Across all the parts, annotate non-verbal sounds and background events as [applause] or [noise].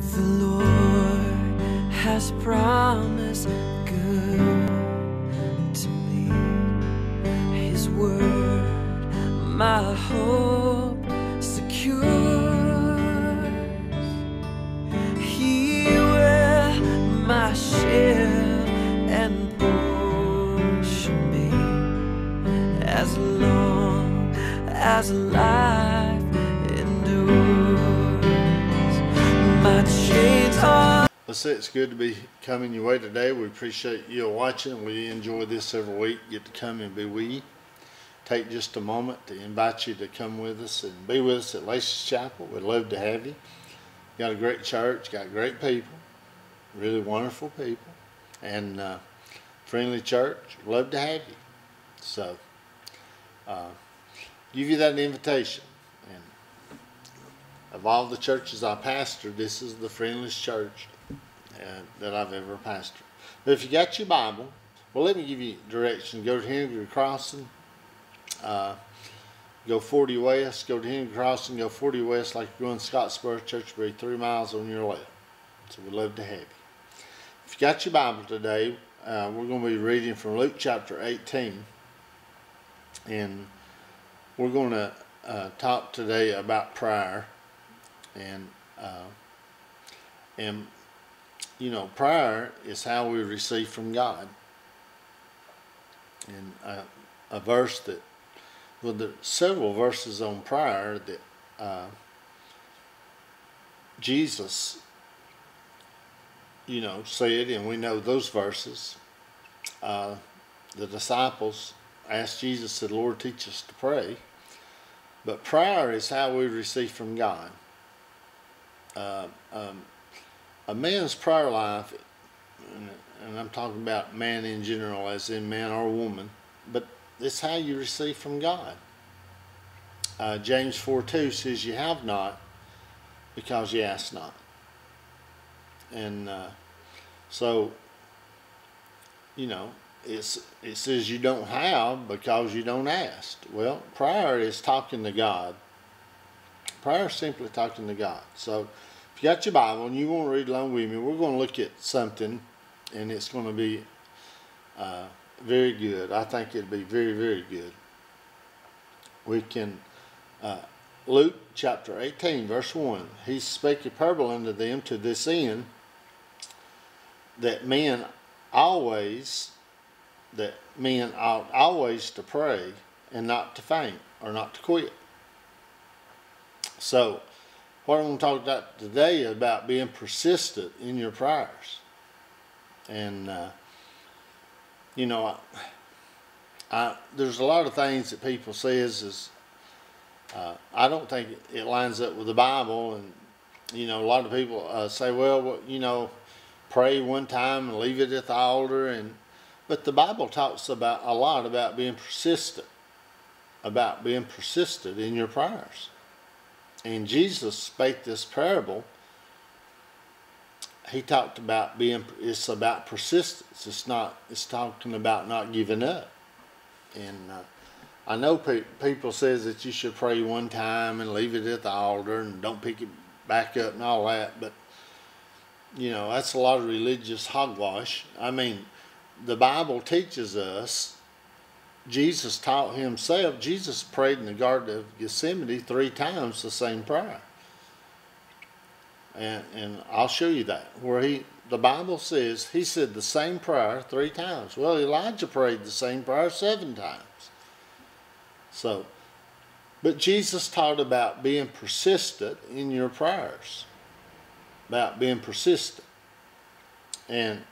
The Lord has promised good to me. His word, my hope secures. He will my shield and portion be as long as life Let's say it's good to be coming your way today. We appreciate you watching. We enjoy this every week. Get to come and be with you. Take just a moment to invite you to come with us and be with us at Lacey's Chapel. We'd love to have you. Got a great church, got great people, really wonderful people, and uh, friendly church. Love to have you. So, uh, give you that invitation. And of all the churches I pastored, this is the friendliest church uh, that I've ever pastored. But if you got your Bible, well, let me give you directions. Go to Henry Crossing, uh, go 40 west, go to Henry Crossing, go 40 west like you're going to Scottsboro Church, be three miles on your left. So we'd love to have you. If you got your Bible today, uh, we're going to be reading from Luke chapter 18. And we're going to uh, talk today about prayer. And, uh, and you know, prayer is how we receive from God. And uh, a verse that, well, there are several verses on prayer that uh, Jesus, you know, said, and we know those verses. Uh, the disciples asked Jesus, said, Lord, teach us to pray. But prayer is how we receive from God. Uh, um, a man's prayer life, and, and I'm talking about man in general, as in man or woman, but it's how you receive from God. Uh, James 4 2 says, You have not because you ask not. And uh, so, you know, it's, it says you don't have because you don't ask. Well, prayer is talking to God. Prayer is simply talking to God. So, got your Bible and you want to read along with me, we're going to look at something, and it's going to be uh, very good. I think it'll be very, very good. We can, uh, Luke chapter 18, verse 1. He spake a parable unto them to this end that men always, that men ought always to pray and not to faint or not to quit. So, what I'm going to talk about today is about being persistent in your prayers. And, uh, you know, I, I, there's a lot of things that people says is, uh, I don't think it lines up with the Bible. And, you know, a lot of people uh, say, well, you know, pray one time and leave it at the altar. And, but the Bible talks about a lot about being persistent, about being persistent in your prayers. And Jesus spake this parable. He talked about being, it's about persistence. It's not, it's talking about not giving up. And uh, I know pe people says that you should pray one time and leave it at the altar and don't pick it back up and all that. But, you know, that's a lot of religious hogwash. I mean, the Bible teaches us Jesus taught himself. Jesus prayed in the Garden of Gethsemane three times the same prayer. And, and I'll show you that. Where he, the Bible says, he said the same prayer three times. Well, Elijah prayed the same prayer seven times. So, but Jesus taught about being persistent in your prayers. About being persistent. And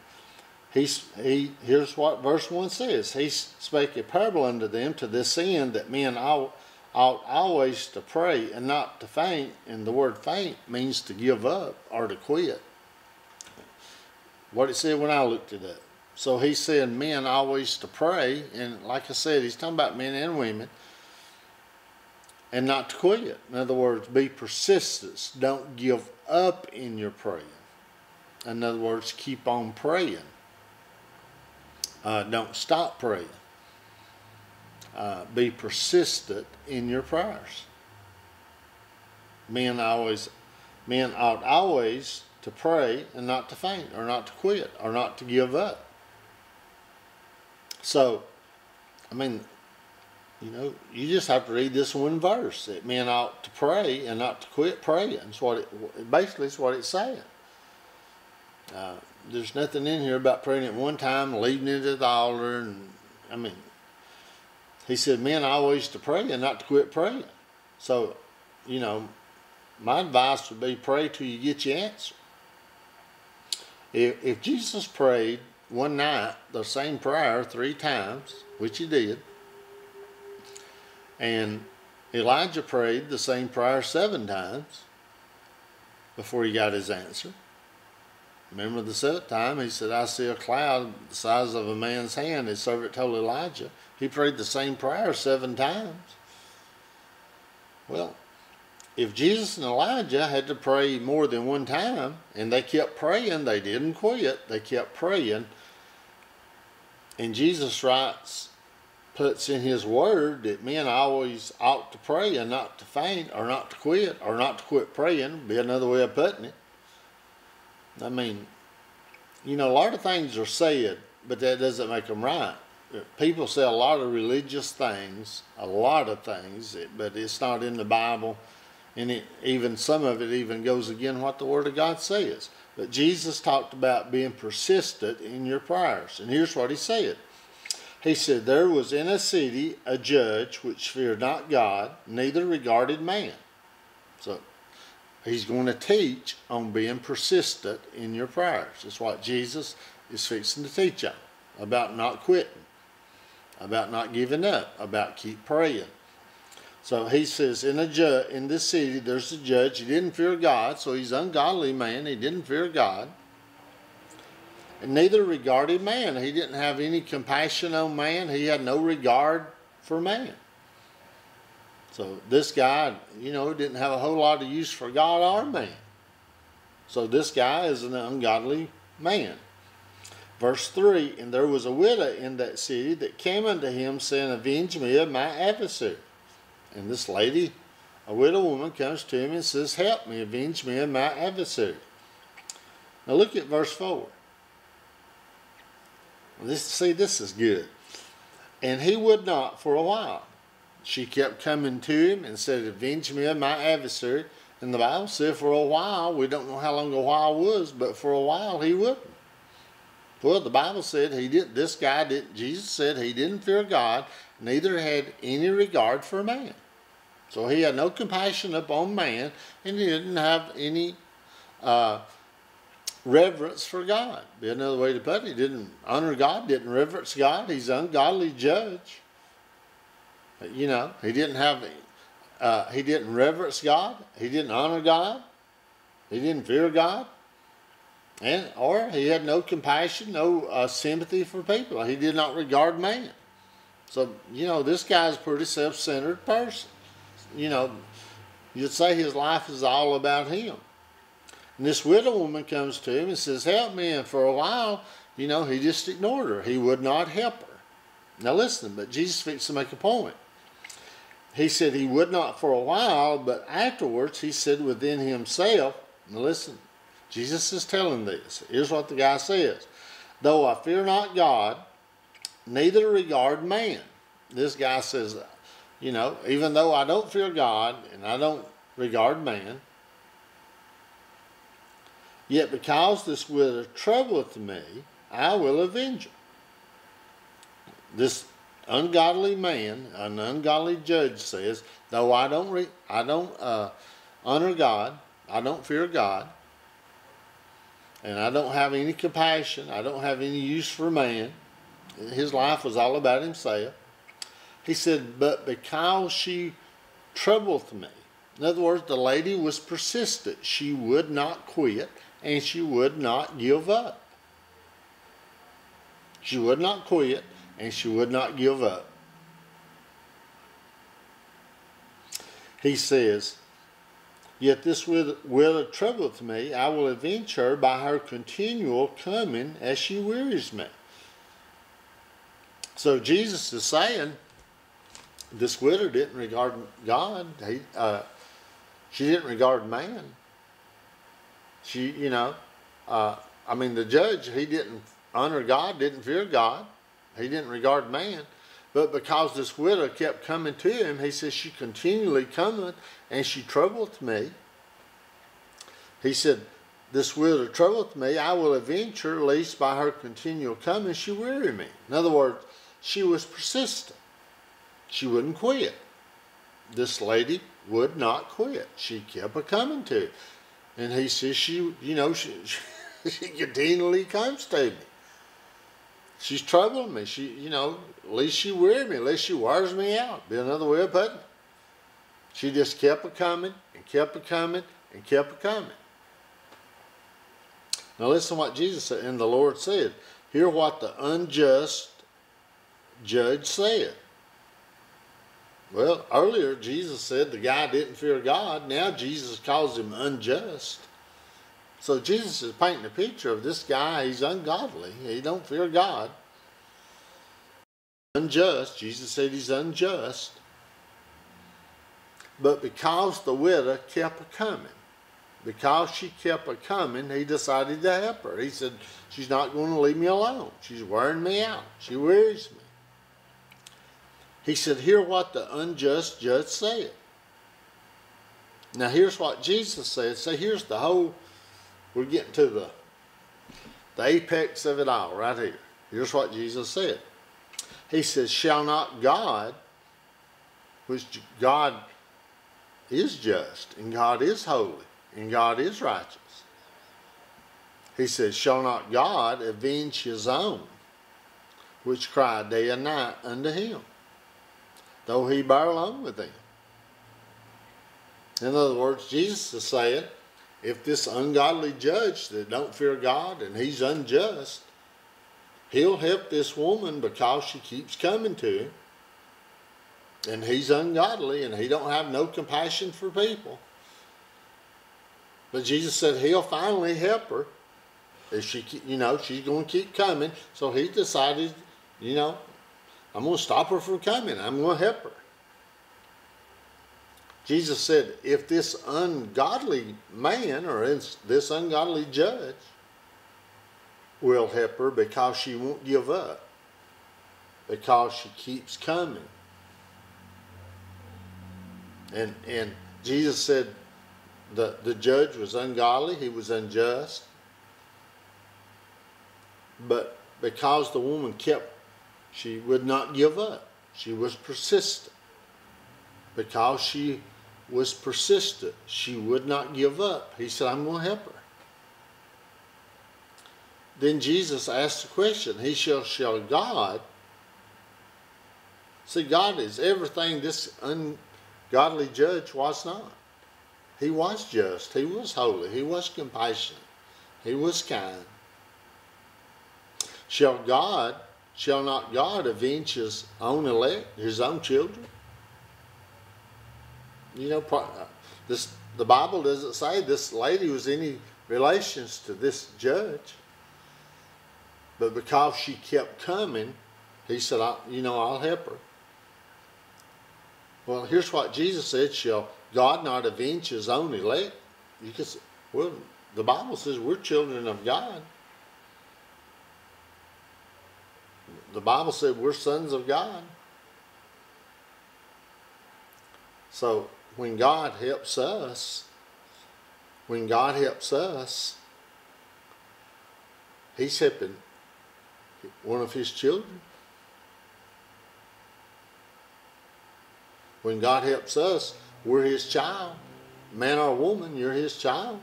He's, he, here's what verse 1 says. He spake a parable unto them to this end that men ought, ought always to pray and not to faint. And the word faint means to give up or to quit. What it said when I looked it up. So he said men always to pray. And like I said, he's talking about men and women. And not to quit. In other words, be persistent. Don't give up in your praying. In other words, keep on praying. Uh, don't stop praying. Uh, be persistent in your prayers. Men always, men ought always to pray and not to faint or not to quit or not to give up. So, I mean, you know, you just have to read this one verse that men ought to pray and not to quit praying. It's what it basically is what it's saying. Uh, there's nothing in here about praying at one time, leading into the altar, and I mean, he said, men always to pray and not to quit praying. So, you know, my advice would be pray till you get your answer. If, if Jesus prayed one night the same prayer three times, which he did, and Elijah prayed the same prayer seven times before he got his answer. Remember the seventh time he said, I see a cloud the size of a man's hand. His servant told Elijah. He prayed the same prayer seven times. Well, if Jesus and Elijah had to pray more than one time and they kept praying, they didn't quit, they kept praying. And Jesus writes, puts in his word that men always ought to pray and not to faint or not to quit or not to quit praying, be another way of putting it. I mean, you know, a lot of things are said, but that doesn't make them right. Uh, people say a lot of religious things, a lot of things, but it's not in the Bible, and it, even some of it even goes against what the Word of God says. But Jesus talked about being persistent in your prayers, and here's what he said. He said, There was in a city a judge which feared not God, neither regarded man. So He's going to teach on being persistent in your prayers. That's what Jesus is fixing to teach on about not quitting, about not giving up, about keep praying. So he says, in a ju- in this city, there's a judge. He didn't fear God, so he's ungodly man. He didn't fear God. And neither regarded man. He didn't have any compassion on man. He had no regard for man. So this guy, you know, didn't have a whole lot of use for God or man. So this guy is an ungodly man. Verse 3 And there was a widow in that city that came unto him, saying, Avenge me of my adversary. And this lady, a widow woman, comes to him and says, Help me, avenge me of my adversary. Now look at verse 4. This, see, this is good. And he would not for a while. She kept coming to him and said, Avenge me of my adversary. And the Bible said for a while, we don't know how long a while was, but for a while he wouldn't. Well, the Bible said he didn't, this guy didn't, Jesus said he didn't fear God, neither had any regard for man. So he had no compassion upon man, and he didn't have any uh, reverence for God. Be another way to put it. He didn't honor God, didn't reverence God. He's an ungodly judge. You know, he didn't have, uh, he didn't reverence God. He didn't honor God. He didn't fear God. And, or he had no compassion, no uh, sympathy for people. He did not regard man. So, you know, this guy's a pretty self-centered person. You know, you'd say his life is all about him. And this widow woman comes to him and says, help me. And for a while, you know, he just ignored her. He would not help her. Now listen, but Jesus fixed to make a point he said he would not for a while, but afterwards he said within himself, now listen, Jesus is telling this. Here's what the guy says. Though I fear not God, neither regard man. This guy says, you know, even though I don't fear God and I don't regard man, yet because this widow troubleth me, I will avenge her. This ungodly man, an ungodly judge says, though I don't, re- I don't uh, honor God, I don't fear God, and I don't have any compassion, I don't have any use for man. His life was all about himself. He said, but because she troubled me. In other words, the lady was persistent. She would not quit and she would not give up. She would not quit and she would not give up. He says, Yet this widow troubleth me. I will avenge her by her continual coming as she wearies me. So Jesus is saying, this widow didn't regard God. He, uh, she didn't regard man. She, you know, uh, I mean, the judge, he didn't honor God, didn't fear God, he didn't regard man. But because this widow kept coming to him, he says, She continually cometh and she troubleth me. He said, This widow troubleth me, I will avenge her, lest by her continual coming she weary me. In other words, she was persistent. She wouldn't quit. This lady would not quit. She kept a coming to him. And he says, She, you know, she, [laughs] she continually comes to me. She's troubling me. She, you know, at least she wears me. At least she wears me out. Be another way of putting it. She just kept a coming and kept a coming and kept a coming. Now listen to what Jesus said, and the Lord said. Hear what the unjust judge said. Well, earlier Jesus said the guy didn't fear God. Now Jesus calls him unjust. So Jesus is painting a picture of this guy. He's ungodly. He don't fear God. Unjust. Jesus said he's unjust. But because the widow kept a coming, because she kept a coming, he decided to help her. He said, She's not going to leave me alone. She's wearing me out. She wearies me. He said, Hear what the unjust judge said. Now, here's what Jesus said. So, here's the whole we're getting to the, the apex of it all right here. Here's what Jesus said. He says, Shall not God, which God is just, and God is holy, and God is righteous. He says, Shall not God avenge his own, which cry day and night unto him, though he bear along with them? In other words, Jesus is saying, if this ungodly judge that don't fear God and he's unjust, he'll help this woman because she keeps coming to him. And he's ungodly and he don't have no compassion for people. But Jesus said he'll finally help her. If she, you know, she's going to keep coming. So he decided, you know, I'm going to stop her from coming. I'm going to help her. Jesus said, if this ungodly man or this ungodly judge will help her because she won't give up, because she keeps coming. And, and Jesus said the, the judge was ungodly, he was unjust. But because the woman kept, she would not give up. She was persistent. Because she was persistent. She would not give up. He said, I'm going to help her. Then Jesus asked the question, He shall, shall God. See, God is everything this ungodly judge was not. He was just. He was holy. He was compassionate. He was kind. Shall God, shall not God avenge his own elect, his own children? You know, uh, this the Bible doesn't say this lady was any relations to this judge. But because she kept coming, he said, I, you know, I'll help her. Well, here's what Jesus said, shall God not avenge his own elect? You can say, well, the Bible says we're children of God. The Bible said we're sons of God. So when God helps us, when God helps us, He's helping one of His children. When God helps us, we're His child. Man or woman, you're His child.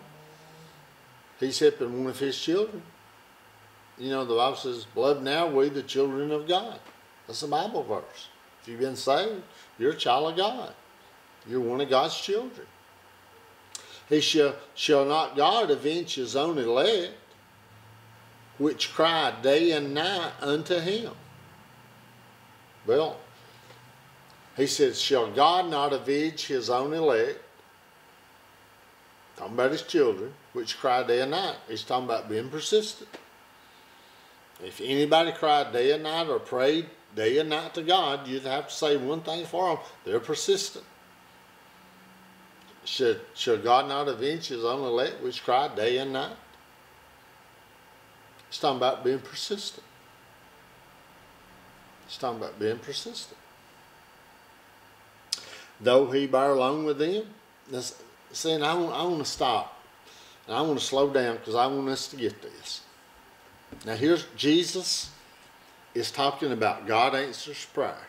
He's helping one of His children. You know, the Bible says, Beloved, now we the children of God. That's a Bible verse. If you've been saved, you're a child of God. You're one of God's children. He shall, shall not God avenge his own elect, which cry day and night unto him. Well, he says, Shall God not avenge his own elect? Talking about his children, which cry day and night. He's talking about being persistent. If anybody cried day and night or prayed day and night to God, you'd have to say one thing for them they're persistent. Should, should God not avenge his own elect which cry day and night? It's talking about being persistent. It's talking about being persistent. Though he bear along with them, that's, saying I want, I want to stop and I want to slow down because I want us to get this. Now here's Jesus is talking about God answers prayer.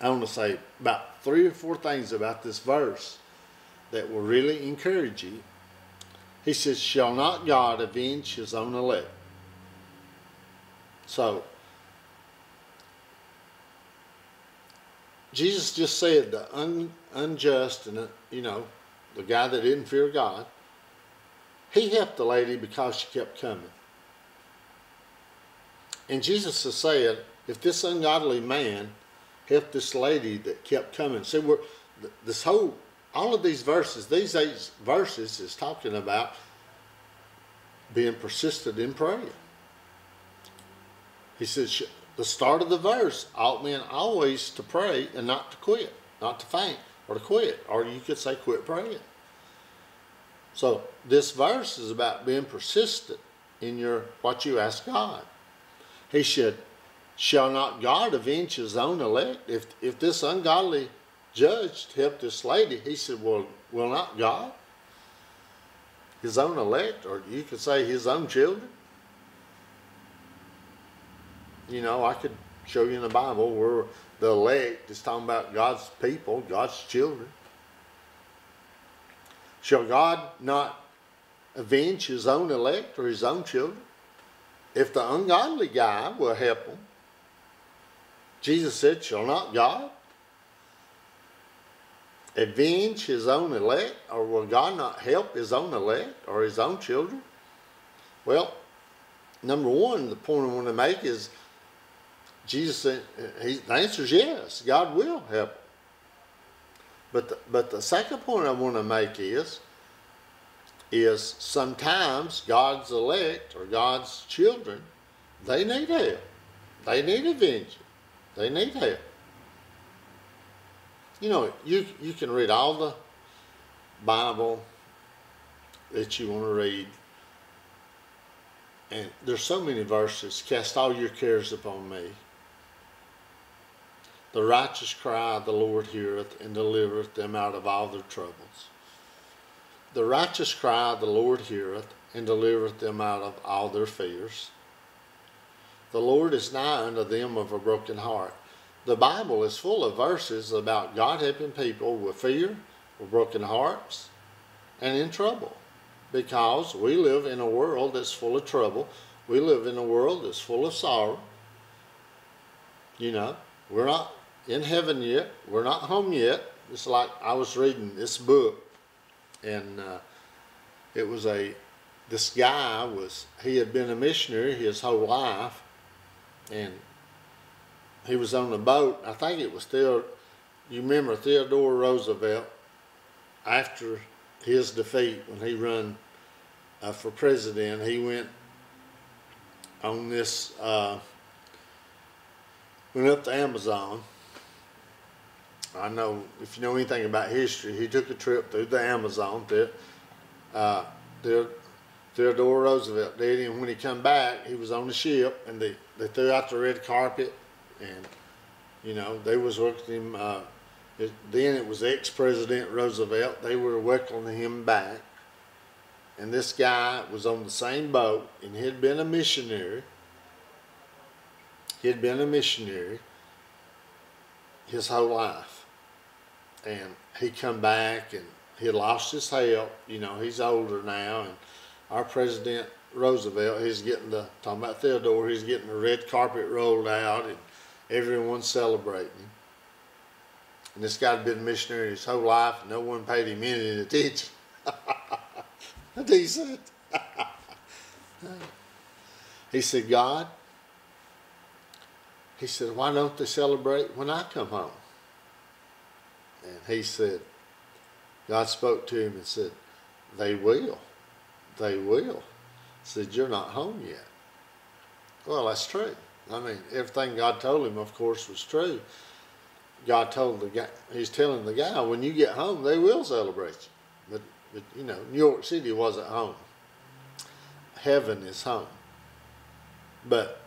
I want to say about three or four things about this verse that will really encourage you. He says, Shall not God avenge his own elect? So, Jesus just said the un, unjust and, uh, you know, the guy that didn't fear God, he helped the lady because she kept coming. And Jesus has said, if this ungodly man helped this lady that kept coming, see, we're, this whole, all of these verses, these eight verses is talking about being persistent in prayer. He says, the start of the verse ought men always to pray and not to quit, not to faint or to quit, or you could say quit praying. So this verse is about being persistent in your what you ask God. He said, Shall not God avenge his own elect? If if this ungodly judge helped this lady, he said, Well, will not God? His own elect, or you could say his own children. You know, I could show you in the Bible where the elect is talking about God's people, God's children. Shall God not avenge his own elect or his own children? If the ungodly guy will help them, Jesus said, Shall not God avenge his own elect, or will God not help his own elect or his own children? Well, number one, the point I want to make is Jesus said, he, the answer is yes, God will help. But the, but the second point I want to make is, is sometimes God's elect or God's children, they need help. They need avenging. They need help. You know, you you can read all the Bible that you want to read. And there's so many verses. Cast all your cares upon me. The righteous cry, the Lord heareth and delivereth them out of all their troubles. The righteous cry, the Lord heareth and delivereth them out of all their fears. The Lord is nigh unto them of a broken heart. The Bible is full of verses about God helping people with fear, with broken hearts, and in trouble. Because we live in a world that's full of trouble. We live in a world that's full of sorrow. You know, we're not in heaven yet. We're not home yet. It's like I was reading this book, and uh, it was a this guy was he had been a missionary his whole life, and he was on the boat. I think it was still. You remember Theodore Roosevelt after his defeat when he run uh, for president, he went on this. Uh, went up the Amazon I know if you know anything about history, he took a trip through the Amazon. To, uh, Theodore Roosevelt did, and when he come back, he was on the ship, and they, they threw out the red carpet, and you know they was welcoming him. Uh, it, then it was ex-president Roosevelt. They were welcoming him back, and this guy was on the same boat, and he'd been a missionary. He'd been a missionary his whole life and he come back and he lost his health. You know, he's older now, and our president Roosevelt, he's getting the talking about Theodore, he's getting the red carpet rolled out, and everyone's celebrating. And this guy had been a missionary his whole life, and no one paid him any attention. [laughs] Decent. [laughs] he said, God, he said, why don't they celebrate when I come home? And he said, God spoke to him and said, They will. They will. said, You're not home yet. Well, that's true. I mean, everything God told him, of course, was true. God told the guy, he's telling the guy, when you get home, they will celebrate you. But, but you know, New York City wasn't home. Heaven is home. But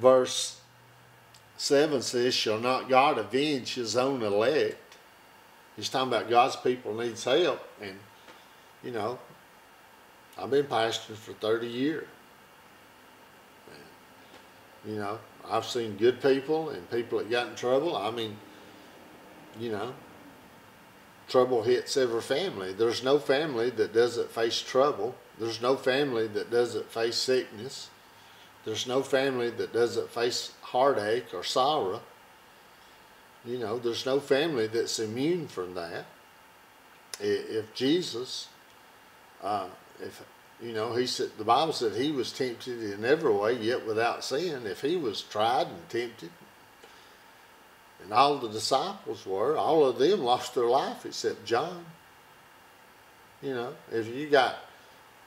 verse 7 says, Shall not God avenge his own elect? He's talking about God's people needs help. And, you know, I've been pastoring for 30 years. And, you know, I've seen good people and people that got in trouble. I mean, you know, trouble hits every family. There's no family that doesn't face trouble. There's no family that doesn't face sickness. There's no family that doesn't face heartache or sorrow. You know, there's no family that's immune from that. If Jesus, uh, if you know, he said the Bible said he was tempted in every way, yet without sin. If he was tried and tempted, and all the disciples were, all of them lost their life except John. You know, if you got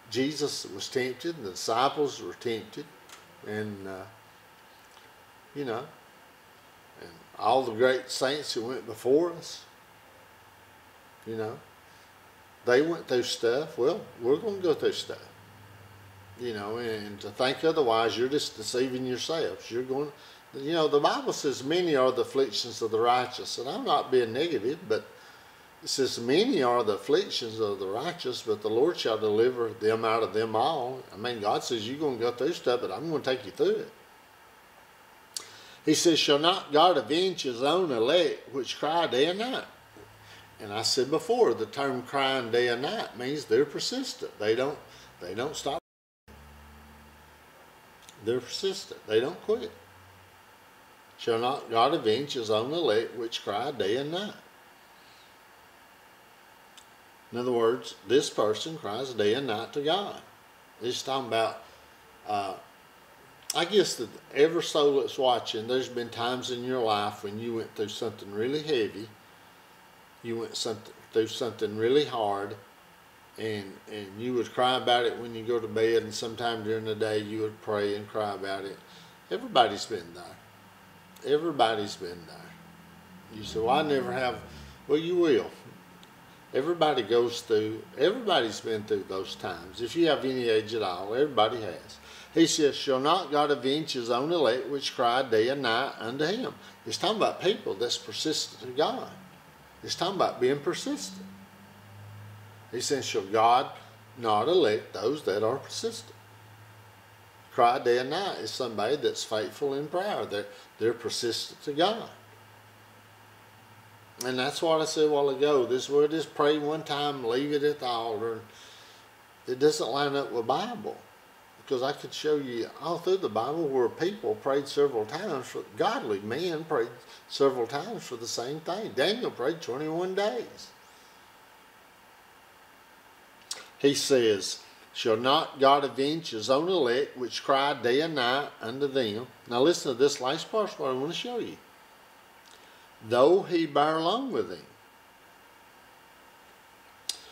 Jesus was tempted, and the disciples were tempted, and uh, you know, and all the great saints who went before us, you know, they went through stuff. Well, we're going to go through stuff. You know, and to think otherwise, you're just deceiving yourselves. You're going, you know, the Bible says many are the afflictions of the righteous, and I'm not being negative, but it says many are the afflictions of the righteous, but the Lord shall deliver them out of them all. I mean, God says you're going to go through stuff, but I'm going to take you through it. He says, Shall not God avenge his own elect, which cry day and night? And I said before, the term crying day and night means they're persistent. They don't they don't stop. They're persistent. They don't quit. Shall not God avenge his own elect which cry day and night? In other words, this person cries day and night to God. He's talking about uh, I guess that every soul that's watching, there's been times in your life when you went through something really heavy, you went through something really hard, and and you would cry about it when you go to bed, and sometime during the day you would pray and cry about it. Everybody's been there. Everybody's been there. You say, "Well, I never have." Well, you will. Everybody goes through. Everybody's been through those times. If you have any age at all, everybody has. He says, Shall not God avenge his own elect which cry day and night unto him? He's talking about people that's persistent to God. He's talking about being persistent. He says, Shall God not elect those that are persistent? Cry day and night is somebody that's faithful in prayer. They're, they're persistent to God. And that's what I said a while ago. This word is pray one time, leave it at the altar. It doesn't line up with Bible because I could show you all through the Bible where people prayed several times for godly men prayed several times for the same thing. Daniel prayed 21 days. He says, Shall not God avenge his own elect which cry day and night unto them? Now listen to this last part, what I want to show you. Though he bear along with them.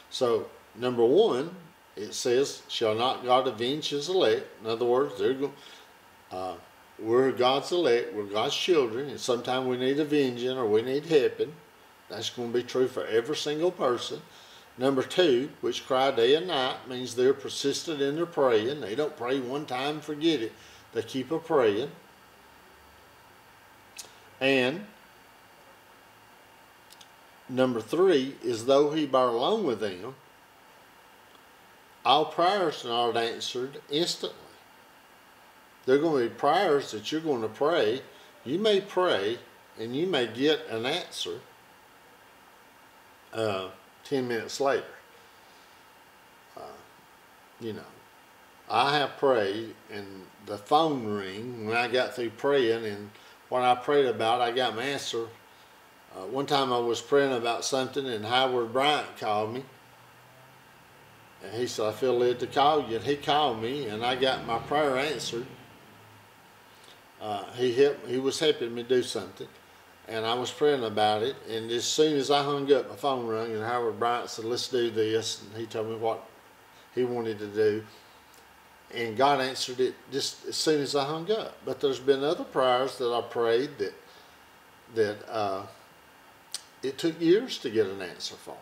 So, number one, it says, "Shall not God avenge His elect?" In other words, they're going. Uh, we're God's elect. We're God's children, and sometimes we need avenging or we need helping. That's going to be true for every single person. Number two, which cry day and night, means they're persistent in their praying. They don't pray one time, forget it. They keep a praying. And number three is though he bear along with them, all prayers are not answered instantly. There are going to be prayers that you're going to pray. You may pray and you may get an answer uh, 10 minutes later. Uh, you know, I have prayed and the phone ring when I got through praying and what I prayed about, I got my answer. Uh, one time I was praying about something and Howard Bryant called me and he said, I feel led to call you. And he called me, and I got my prayer answered. Uh, he helped, he was helping me do something, and I was praying about it. And as soon as I hung up, my phone rang, and Howard Bryant said, "Let's do this." And he told me what he wanted to do, and God answered it just as soon as I hung up. But there's been other prayers that I prayed that that uh, it took years to get an answer for.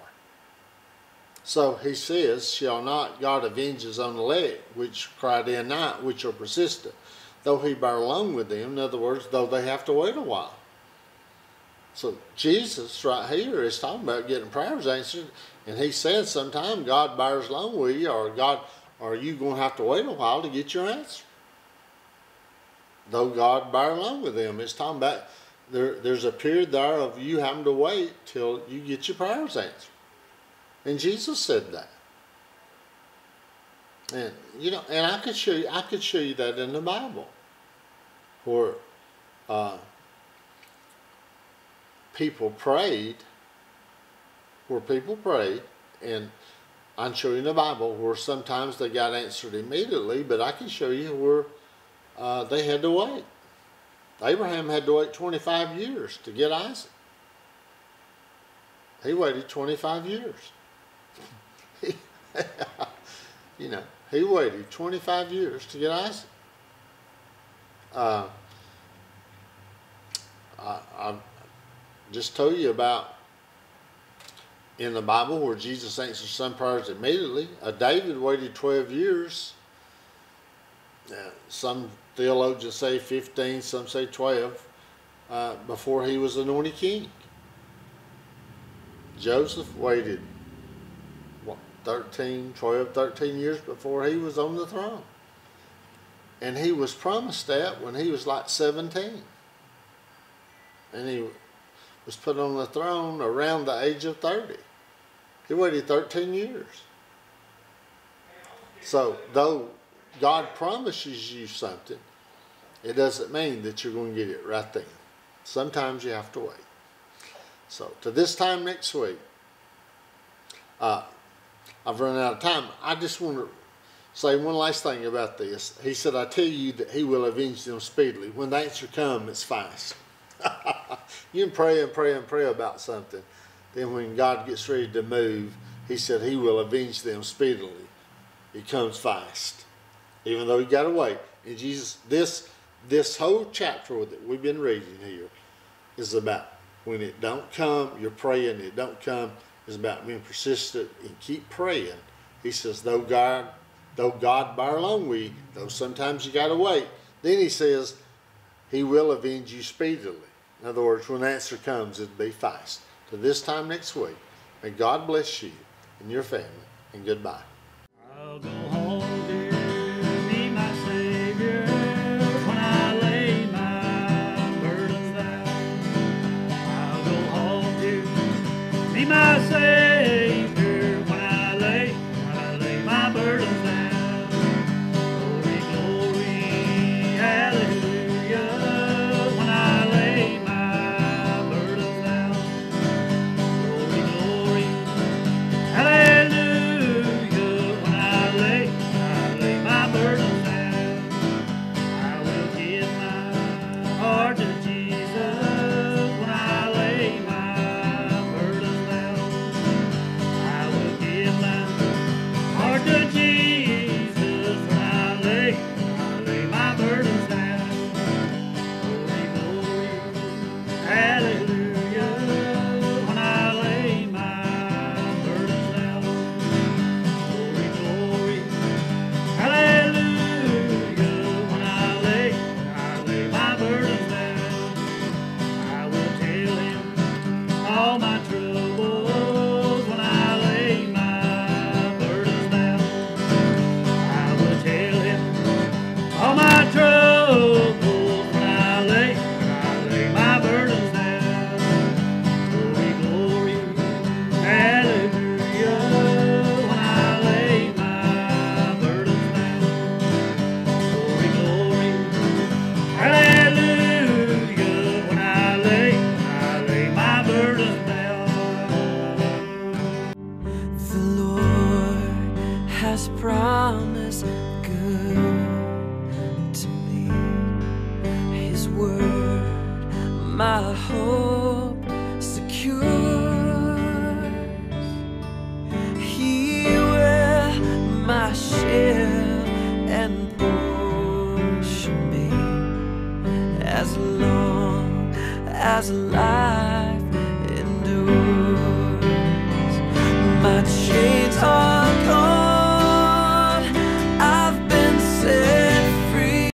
So he says, Shall not God avenge his own elect, which cry and night, which are persistent, though he bear along with them? In other words, though they have to wait a while. So Jesus right here is talking about getting prayers answered, and he said sometime God bears along with you, or God, or you gonna have to wait a while to get your answer. Though God bear along with them, it's talking about there, there's a period there of you having to wait till you get your prayers answered. And Jesus said that. And you know, and I could show you, I could show you that in the Bible, where uh, people prayed, where people prayed, and I'm showing in the Bible where sometimes they got answered immediately, but I can show you where uh, they had to wait. Abraham had to wait 25 years to get Isaac. He waited 25 years. [laughs] you know, he waited 25 years to get Isaac. Uh, I, I just told you about in the Bible where Jesus answered some prayers immediately. A David waited 12 years. Uh, some theologians say 15, some say 12, uh, before he was anointed king. Joseph waited, 13, 12, 13 years before he was on the throne. And he was promised that when he was like 17. And he was put on the throne around the age of 30. He waited 13 years. So, though God promises you something, it doesn't mean that you're going to get it right then. Sometimes you have to wait. So, to this time next week, uh, I've run out of time. I just want to say one last thing about this. He said, I tell you that he will avenge them speedily. When the answer comes, it's fast. [laughs] you can pray and pray and pray about something. Then when God gets ready to move, he said he will avenge them speedily. It comes fast even though you got to wait. And Jesus, this this whole chapter that we've been reading here is about when it don't come, you're praying. It don't come is about being persistent and keep praying. He says, though God, though God bear along with you, though sometimes you got to wait. Then he says, He will avenge you speedily. In other words, when the answer comes, it'll be fast. To this time next week, may God bless you and your family, and goodbye. To